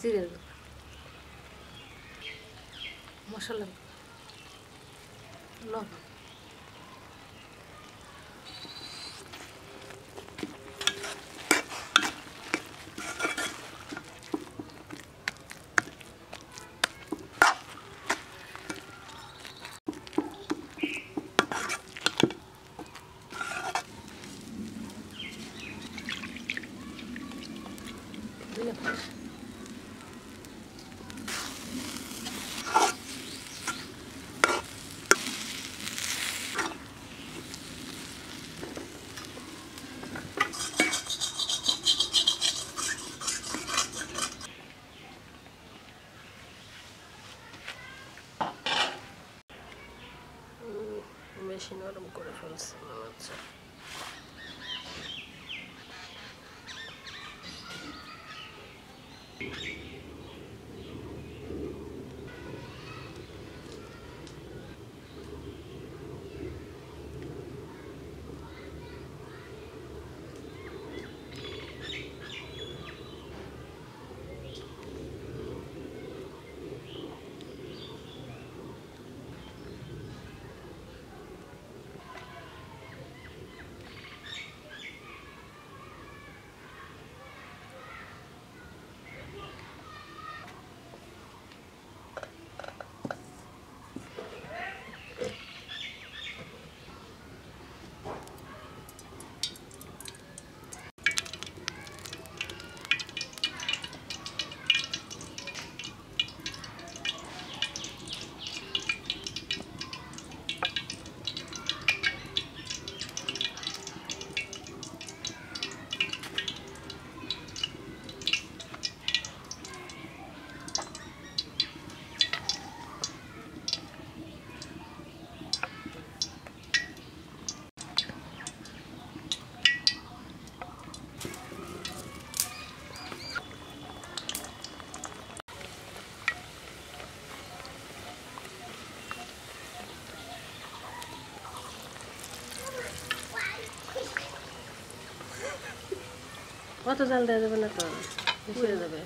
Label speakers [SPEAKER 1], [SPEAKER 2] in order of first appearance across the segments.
[SPEAKER 1] জিরে মশলা লবণ। meşinarım kurufalısın anlatacağım. কত জাল দেওয়া যাবে না তো? পুড়ে যাবে।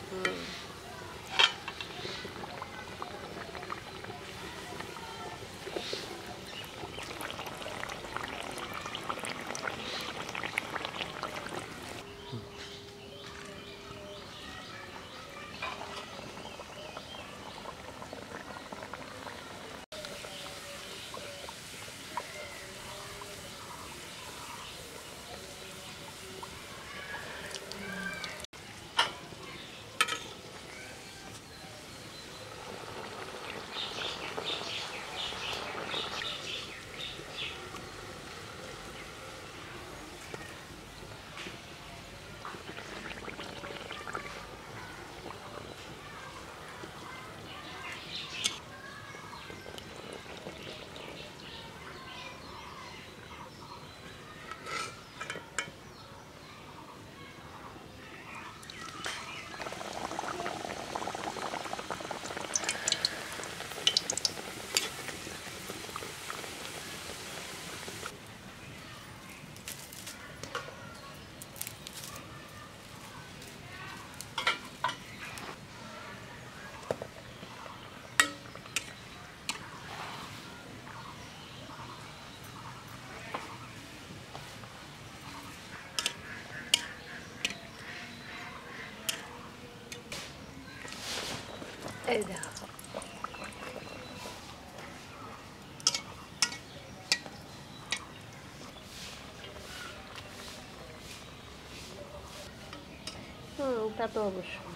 [SPEAKER 1] তা তো অবশ্যই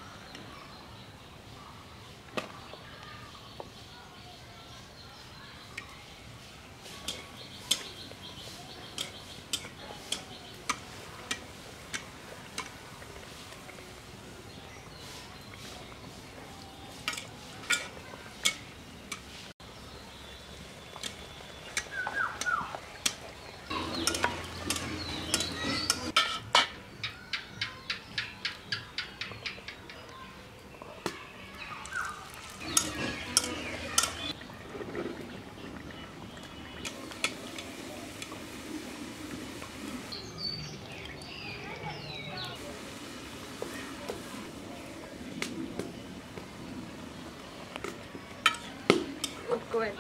[SPEAKER 2] go
[SPEAKER 1] ahead.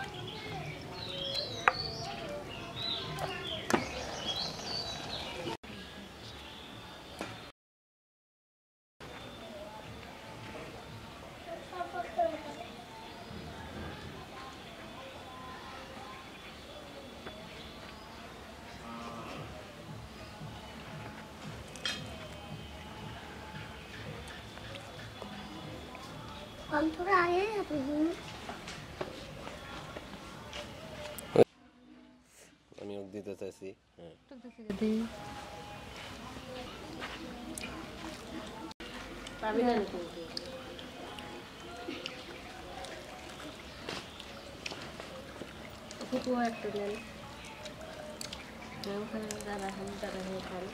[SPEAKER 1] I'm trying to. একটা নেন হ্যাঁ, ওখানে দাদা খান দাদা খান